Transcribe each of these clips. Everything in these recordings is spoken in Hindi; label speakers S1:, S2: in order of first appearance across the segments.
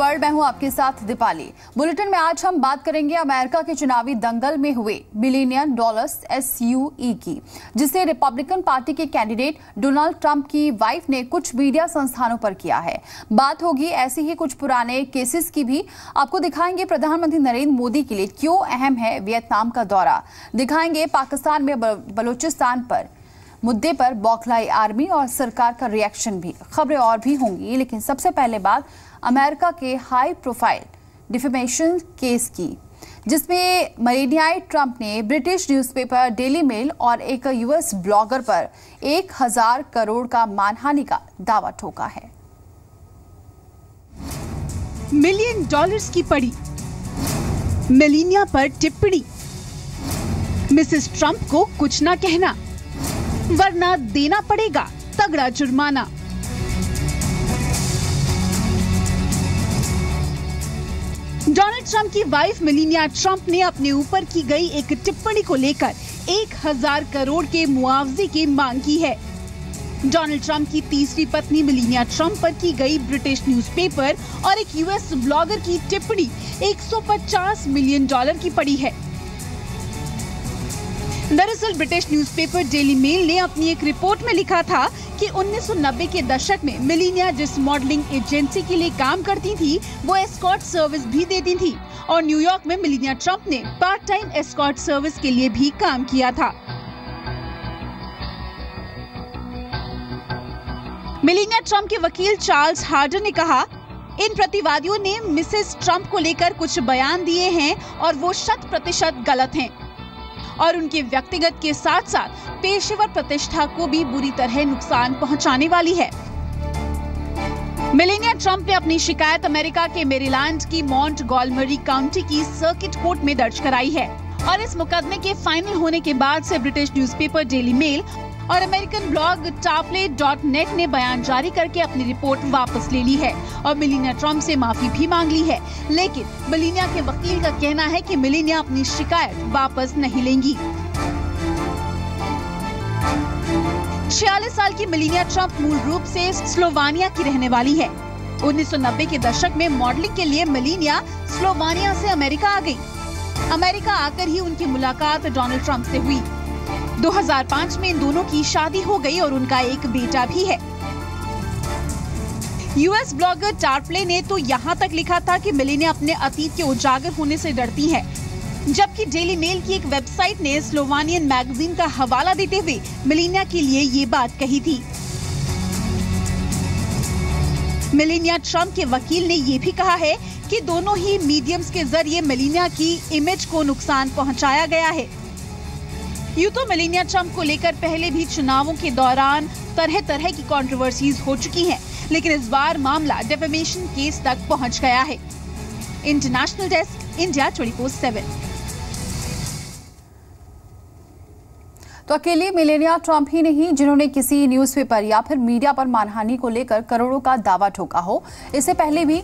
S1: वर्ल्ड मैं हूँ आपके साथ दीपाली। बुलेटिन में आज हम बात करेंगे अमेरिका के चुनावी दंगल में हुए बिलियन डॉलर्स एस की, जिसे रिपब्लिकन पार्टी के कैंडिडेट डोनाल्ड ट्रंप की वाइफ ने कुछ मीडिया संस्थानों पर किया है। बात होगी ऐसे ही कुछ पुराने केसेस की भी। आपको दिखाएँगे प्रधानमंत्री नरेंद्र मोदी के लिए क्यों अहम है वियतनाम का दौरा। दिखाएँगे पाकिस्तान में बलूचिस्तान पर। मुद्दे पर बौखलाई आर्मी और सरकार का रिएक्शन भी। खबरें और भी होंगी, लेकिन सबसे पहले बात अमेरिका के हाई प्रोफ़ाइल डिफेमेशन केस की, जिसमें मरीनियाई ट्रंप ने ब्रिटिश न्यूज़पेपर डेली मेल और एक यूएस ब्लॉगर पर एक हज़ार करोड़ का मानहानि का दावा ठोका है।
S2: मिलियन डॉलर्स की पड़ी। मिलीनिया पर टिप्पणी। मिसेस ट्रंप को कुछ ना कहना, वरना देना पड़ेगा तगड़ा जुर्माना। डोनाल्ड ट्रंप की वाइफ मिलीनिया ट्रंप ने अपने ऊपर की गई एक टिप्पणी को लेकर एक हज़ार करोड़ के मुआवजे की मांग की है। डोनाल्ड ट्रंप की तीसरी पत्नी मिलीनिया ट्रंप पर की गई ब्रिटिश न्यूज़पेपर और एक यूएस ब्लॉगर की टिप्पणी 150 मिलियन डॉलर की पड़ी है। दरअसल ब्रिटिश न्यूज़पेपर डेली मेल ने अपनी एक रिपोर्ट में लिखा था कि 1990 के दशक में मिलीनिया जिस मॉडलिंग एजेंसी के लिए काम करती थी, वो एस्कॉट सर्विस भी देती थी। और न्यूयॉर्क में मिलीनिया ट्रंप ने पार्ट टाइम एस्कॉट सर्विस के लिए भी काम किया था। मिलीनिया ट्रंप के वकील चार्ल्स हार्डर ने कहा, इन प्रतिवादियों ने मिसेस ट्रंप को लेकर कुछ बयान दिए हैं और वो शत प्रतिशत गलत हैं। और उनके व्यक्तिगत के साथ साथ पेशेवर प्रतिष्ठा को भी बुरी तरह नुकसान पहुँचाने वाली है। मिलेनिया ट्रंप ने अपनी शिकायत अमेरिका के मेरीलैंड की मॉन्ट गोलमरी काउंटी की सर्किट कोर्ट में दर्ज कराई है और इस मुकदमे के फाइनल होने के बाद से ब्रिटिश न्यूज़पेपर डेली मेल और American blog Tarpley dot net ने बयान जारी करके अपनी रिपोर्ट वापस ले ली है और मिलीनिया ट्रंप से माफ़ी भी मांग ली है। लेकिन मिलीनिया के वकील का कहना है कि मिलीनिया अपनी शिकायत वापस नहीं लेंगी। छियालीस साल की मिलीनिया ट्रंप मूल रूप से स्लोवानिया की रहने वाली है। 1990 के दशक में मॉडलिंग के लिए मिलीनिया स्लोवानिया से अमेरिका आ गई। अमेरिका आकर ही उनकी मुलाकात डोनाल्ड ट्रंप से हुई। 2005 में इन दोनों की शादी हो गई और उनका एक बेटा भी है। यूएस ब्लॉगर टार्पले ने तो यहाँ तक लिखा था कि मिली ने अपने अतीत के उजागर होने से डरती है, जबकि डेली मेल की एक वेबसाइट ने स्लोवानियन मैगजीन का हवाला देते हुए मिलीनिया के लिए ये बात कही थी। मिलीनिया ट्रंप के वकील ने ये भी कहा है कि दोनों ही मीडियम्स के ज़रिए मिलीनिया की इमेज को नुकसान पहुँचाया गया है। यूँ तो मिलीनिया ट्रंप को लेकर पहले भी चुनावों के दौरान तरह तरह की कंट्रोवर्सीज हो चुकी हैं, लेकिन इस बार मामला डेफेमेशन केस तक पहुँच गया है। International desk India twenty four seven
S1: तो अकेले मिलेनिया ट्रंप ही नहीं जिन्होंने किसी न्यूज़पेपर या फिर मीडिया पर मानहानि को लेकर करोड़ों का दावा ठोका हो। इससे पहले भी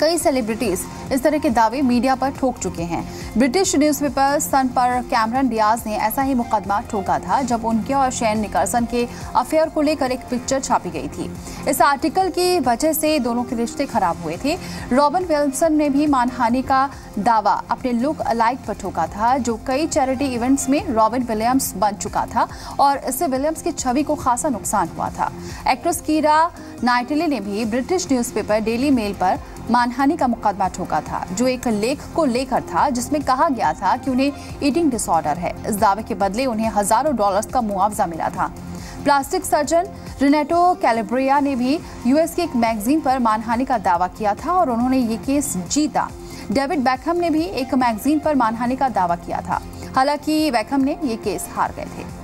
S1: कई सेलिब्रिटीज इस तरह के दावे मीडिया पर ठोक चुके हैं। ब्रिटिश न्यूज़पेपर सन पर कैमरन डियाज ने ऐसा ही मुकदमा ठोका था, जब उनके और शेन निकलसन के अफेयर को लेकर एक पिक्चर छापी गई थी। इस आर्टिकल की वजह से दोनों के रिश्ते खराब हुए थे। रॉबिन विल्सन ने भी मानहानि का दावा अपने लुक अलाइक पर ठोका था, जो कई चैरिटी इवेंट्स में रॉबिन विलियम्स बन चुका था और इससे विलियम्स की छवि को खासा नुकसान हुआ था। एक्ट्रेस कीरा नाइटले ने भी ब्रिटिश न्यूज़पेपर डेली मेल पर मानहानि का मुकदमा ठोका था, जो एक लेख को लेकर था, जिसमें कहा गया था कि उन्हें ईटिंग डिसऑर्डर है। इस दावे के बदले उन्हें हज़ारों डॉलर्स का मुआवजा मिला था। प्लास्टिक सर्जन रिनेटो कैलिब्रिया ने भी यूएस की एक मैगजीन पर मानहानि का दावा किया था और उन्होंने ये केस जीता। डेविड बैकहम ने भी एक मैगजीन पर मानहानि का दावा किया था। हालाँकि बैकहम ने ये केस हार गए थे।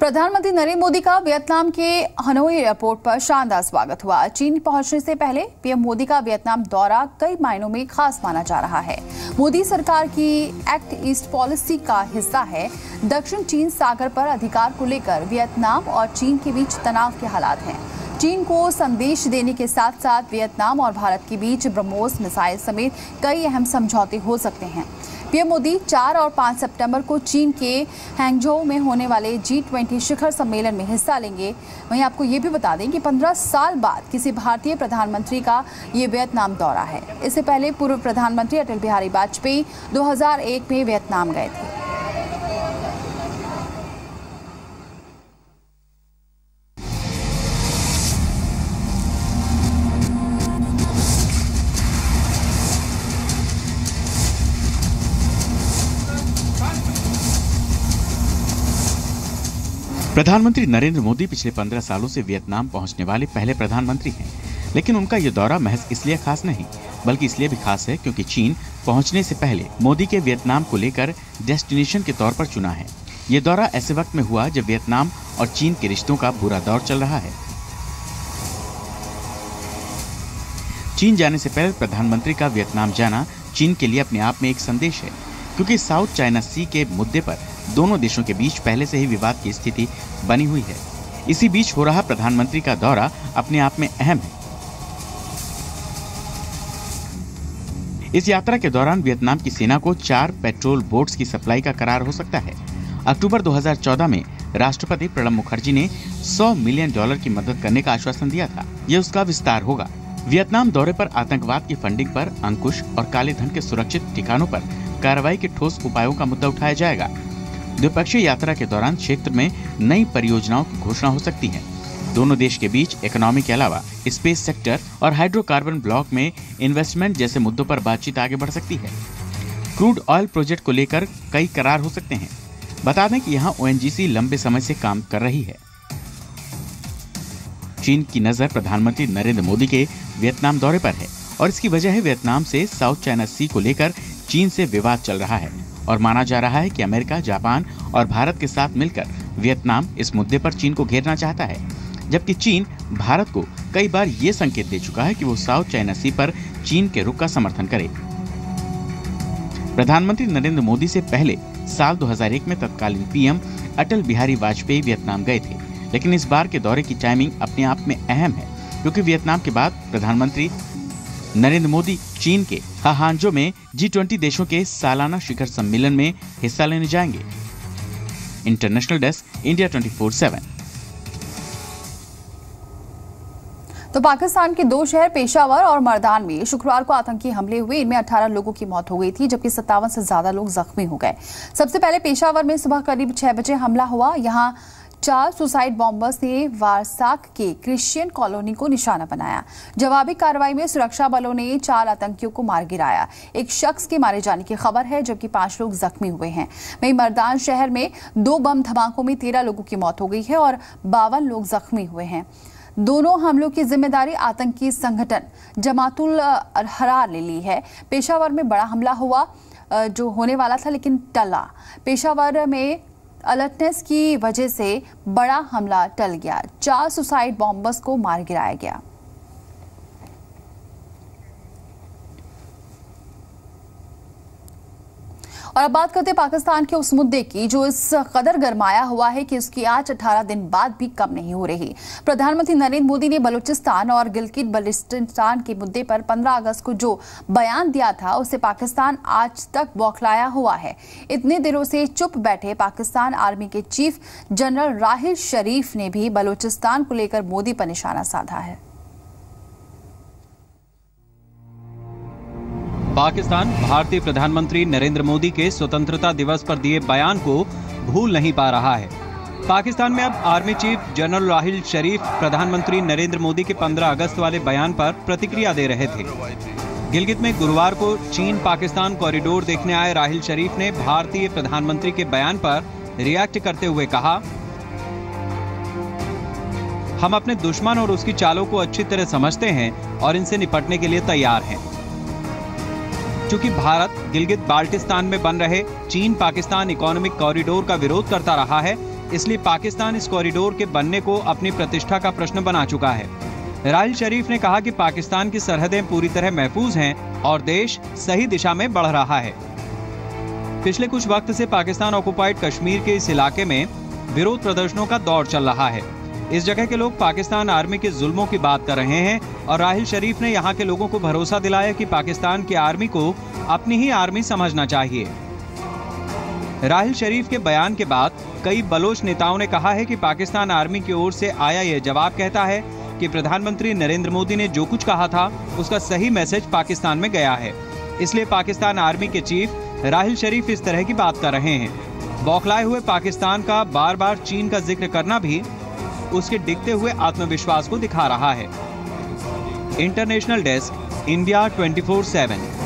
S1: प्रधानमंत्री नरेंद्र मोदी का वियतनाम के हनोई एयरपोर्ट पर शानदार स्वागत हुआ। चीन पहुँचने से पहले पीएम मोदी का वियतनाम दौरा कई मायनों में खास माना जा रहा है। मोदी सरकार की एक्ट ईस्ट पॉलिसी का हिस्सा है। दक्षिण चीन सागर पर अधिकार को लेकर वियतनाम और चीन के बीच तनाव के हालात हैं। चीन को संदेश देने के साथ साथ वियतनाम और भारत के बीच ब्रह्मोस मिसाइल समेत कई अहम समझौते हो सकते हैं। पीएम मोदी 4 और 5 सितंबर को चीन के हैंगझोउ में होने वाले जी ट्वेंटी शिखर सम्मेलन में हिस्सा लेंगे। वहीं आपको ये भी बता दें कि 15 साल बाद किसी भारतीय प्रधानमंत्री का ये वियतनाम दौरा है। इससे पहले पूर्व प्रधानमंत्री अटल बिहारी वाजपेयी 2001 में वियतनाम गए थे।
S3: प्रधानमंत्री नरेंद्र मोदी पिछले पंद्रह सालों से वियतनाम पहुँचने वाले पहले प्रधानमंत्री हैं। लेकिन उनका ये दौरा महज इसलिए खास नहीं, बल्कि इसलिए भी खास है क्योंकि चीन पहुँचने से पहले मोदी के वियतनाम को लेकर डेस्टिनेशन के तौर पर चुना है। ये दौरा ऐसे वक्त में हुआ जब वियतनाम और चीन के रिश्तों का बुरा दौर चल रहा है। चीन जाने से पहले प्रधानमंत्री का वियतनाम जाना चीन के लिए अपने आप में एक संदेश है, क्योंकि साउथ चाइना सी के मुद्दे पर दोनों देशों के बीच पहले से ही विवाद की स्थिति बनी हुई है। इसी बीच हो रहा प्रधानमंत्री का दौरा अपने आप में अहम है। इस यात्रा के दौरान वियतनाम की सेना को चार पेट्रोल बोट्स की सप्लाई का करार हो सकता है। अक्टूबर 2014 में राष्ट्रपति प्रणब मुखर्जी ने 100 मिलियन डॉलर की मदद करने का आश्वासन दिया था। ये उसका विस्तार होगा। वियतनाम दौरे पर आतंकवाद की फंडिंग पर अंकुश और काले धन के सुरक्षित ठिकानों पर कार्रवाई के ठोस उपायों का मुद्दा उठाया जाएगा। द्विपक्षीय यात्रा के दौरान क्षेत्र में नई परियोजनाओं की घोषणा हो सकती है। दोनों देश के बीच इकोनॉमी के अलावा स्पेस सेक्टर और हाइड्रोकार्बन ब्लॉक में इन्वेस्टमेंट जैसे मुद्दों पर बातचीत आगे बढ़ सकती है। क्रूड ऑयल प्रोजेक्ट को लेकर कई करार हो सकते हैं। बता दें कि यहाँ ओ लंबे समय से काम कर रही है। चीन की नज़र प्रधानमंत्री नरेंद्र मोदी के वियतनाम दौरे पर है और इसकी वजह है वियतनाम से साउथ चाइना सी को लेकर चीन से विवाद चल रहा है। और माना जा रहा है कि अमेरिका, जापान और भारत के साथ मिलकर वियतनाम इस मुद्दे पर चीन को घेरना चाहता है। जबकि चीन भारत को कई बार ये संकेत दे चुका है कि वो साउथ चाइना सी पर चीन के रुख का समर्थन करे। प्रधानमंत्री नरेंद्र मोदी से पहले साल 2001 में तत्कालीन पीएम अटल बिहारी वाजपेयी वियतनाम गए थे। लेकिन इस बार के दौरे की टाइमिंग अपने आप में अहम है, क्योंकि वियतनाम के बाद प्रधानमंत्री नरेंद्र मोदी चीन के हाहांजो में जी ट्वेंटी देशों के सालाना शिखर सम्मेलन में हिस्सा लेने जाएँगे। International desk India twenty four seven
S1: तो पाकिस्तान के दो शहर पेशावर और मर्दान में शुक्रवार को आतंकी हमले हुए। इनमें 18 लोगों की मौत हो गई थी, जबकि सत्तावन से ज़्यादा लोग जख्मी हो गए। सबसे पहले पेशावर में सुबह करीब छह बजे हमला हुआ। यहाँ चार सुसाइड बॉम्बर्स ने वारसाक के क्रिश्चियन कॉलोनी को निशाना बनाया। जवाबी कार्रवाई में सुरक्षा बलों ने चार आतंकियों को मार गिराया। एक शख्स के मारे जाने की खबर है, जबकि पाँच लोग जख्मी हुए हैं। वहीं मर्दान शहर में दो बम धमाकों में तेरह लोगों की मौत हो गई है और बावन लोग जख्मी हुए हैं। दोनों हमलों की ज़िम्मेदारी आतंकी संगठन जमातुल हरार ने ली है। पेशावर में बड़ा हमला हुआ जो होने वाला था, लेकिन टला। पेशावर में अलर्टनेस की वजह से बड़ा हमला टल गया। चार सुसाइड बॉम्बर्स को मार गिराया गया। और अब बात करते हैं पाकिस्तान के उस मुद्दे की, जो इस कदर गरमाया हुआ है कि उसकी आज 18 दिन बाद भी कम नहीं हो रही। प्रधानमंत्री नरेंद्र मोदी ने बलूचिस्तान और गिलगित बलिस्तान के मुद्दे पर 15 अगस्त को जो बयान दिया था, उसे पाकिस्तान आज तक बौखलाया हुआ है। इतने दिनों से चुप बैठे पाकिस्तान आर्मी के चीफ जनरल राहिल शरीफ ने भी बलूचिस्तान को लेकर मोदी पर निशाना साधा है।
S4: पाकिस्तान, भारतीय प्रधानमंत्री नरेंद्र मोदी के स्वतंत्रता दिवस पर दिए बयान को भूल नहीं पा रहा है। पाकिस्तान में अब army chief general Raheel Sharif, प्रधानमंत्री नरेंद्र मोदी के 15 अगस्त वाले बयान पर प्रतिक्रिया दे रहे थे। गिलगित में गुरुवार को चीन पाकिस्तान कॉरिडोर देखने आए राहिल शरीफ ने भारतीय प्रधानमंत्री के बयान पर रिएक्ट करते हुए कहा, हम अपने दुश्मन और उसकी चालों को अच्छी तरह समझते हैं और इनसे निपटने के लिए तैयार हैं। चूँकि भारत गिलगित बाल्टिस्तान में बन रहे चीन पाकिस्तान इकोनॉमिक कॉरिडोर का विरोध करता रहा है, इसलिए पाकिस्तान इस कॉरिडोर के बनने को अपनी प्रतिष्ठा का प्रश्न बना चुका है। राहिल शरीफ ने कहा कि पाकिस्तान की सरहदें पूरी तरह महफूज हैं और देश सही दिशा में बढ़ रहा है। पिछले कुछ वक्त से पाकिस्तान ऑक्युपाइड कश्मीर के इस इलाके में विरोध प्रदर्शनों का दौर चल रहा है। इस जगह के लोग पाकिस्तान आर्मी के जुल्मों की बात कर रहे हैं और राहिल शरीफ ने यहाँ के लोगों को भरोसा दिलाया कि पाकिस्तान की आर्मी को अपनी ही आर्मी समझना चाहिए। राहिल शरीफ के बयान के बाद कई बलोच नेताओं ने कहा है कि पाकिस्तान आर्मी की ओर से आया यह जवाब कहता है कि प्रधानमंत्री नरेंद्र मोदी ने जो कुछ कहा था, उसका सही मैसेज पाकिस्तान में गया है। इसलिए पाकिस्तान आर्मी के चीफ राहिल शरीफ इस तरह की बात कर रहे हैं। बौखलाए हुए पाकिस्तान का बार बार चीन का ज़िक्र करना भी उसके दिखते हुए आत्मविश्वास को दिखा रहा है। इंटरनेशनल डेस्क, इंडिया 24/7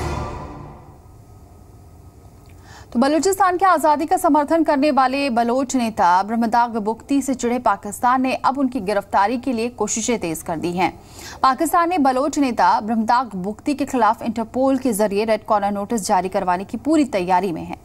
S1: तो बलूचिस्तान की आज़ादी का समर्थन करने वाले बलोच नेता ब्रह्मदाग बुख्ती से चिड़े पाकिस्तान ने अब उनकी गिरफ्तारी के लिए कोशिशें तेज कर दी हैं। पाकिस्तान ने बलोच नेता ब्रह्मदाग बुख्ती के खिलाफ इंटरपोल के ज़रिए रेड कॉर्नर नोटिस जारी करवाने की पूरी तैयारी में है।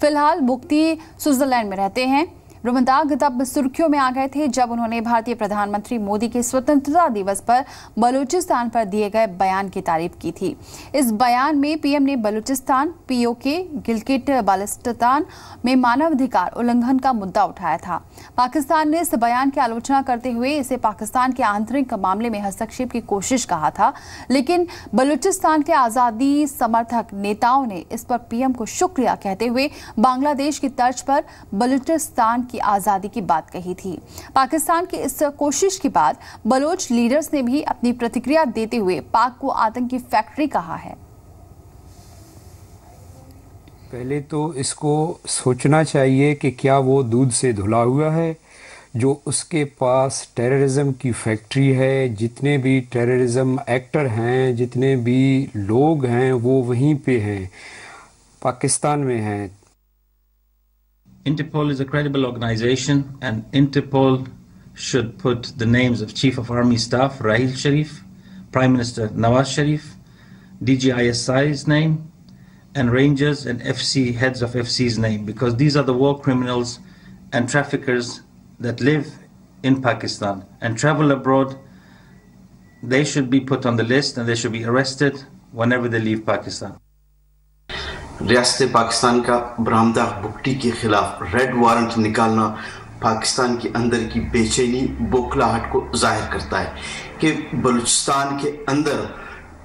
S1: फ़िलहाल बुख्ती स्विट्जरलैंड में रहते हैं। रोमदाग तब सुर्खियों में आ गए थे जब उन्होंने भारतीय प्रधानमंत्री मोदी के स्वतंत्रता दिवस पर बलूचिस्तान पर दिए गए बयान की तारीफ़ की थी। इस बयान में पीएम ने बलूचिस्तान, पीओके गिलगिट बालिस्तान में मानवाधिकार उल्लंघन का मुद्दा उठाया था। पाकिस्तान ने इस बयान की आलोचना करते हुए इसे पाकिस्तान के आंतरिक मामले में हस्तक्षेप की कोशिश कहा था, लेकिन बलूचिस्तान के आज़ादी समर्थक नेताओं ने इस पर पीएम को शुक्रिया कहते हुए बांग्लादेश की तर्ज पर बलूचिस्तान की आज़ादी की बात कही थी। पाकिस्तान की इस कोशिश के बाद बलोच लीडर्स ने भी अपनी प्रतिक्रिया देते हुए पाक को आतंकी फैक्ट्री कहा है।
S5: पहले तो इसको सोचना चाहिए कि क्या वो दूध से धुला हुआ है, जो उसके पास टेररिज्म की फैक्ट्री है। जितने भी टेररिज्म एक्टर हैं, जितने भी लोग हैं, वो वहीं पे हैं, पाकिस्तान में हैं।
S6: Interpol is a credible organization, and Interpol should put the names of Chief of Army Staff Rahil Sharif, Prime Minister Nawaz Sharif, DGISI's name, and Rangers and FC heads of FC's name, because these are the war criminals and traffickers that live in Pakistan and travel abroad. They should be put on the list and they should be arrested whenever they leave Pakistan.
S7: रियासत पाकिस्तान का बरामदा बुकटी के खिलाफ रेड वारंट निकालना पाकिस्तान के अंदर की बेचैनी, बोखलाहट को ज़ाहिर करता है कि बलूचिस्तान के अंदर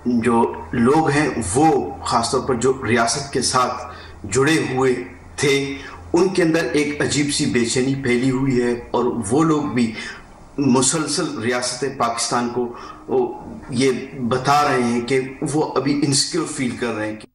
S7: जो लोग हैं, वो ख़ासतौर पर जो रियासत के साथ जुड़े हुए थे, उनके अंदर एक अजीब सी बेचैनी फैली हुई है और वो लोग भी मुसलसल रियासत पाकिस्तान को ये बता रहे हैं कि वो अभी इंसिक्योर फील कर रहे हैं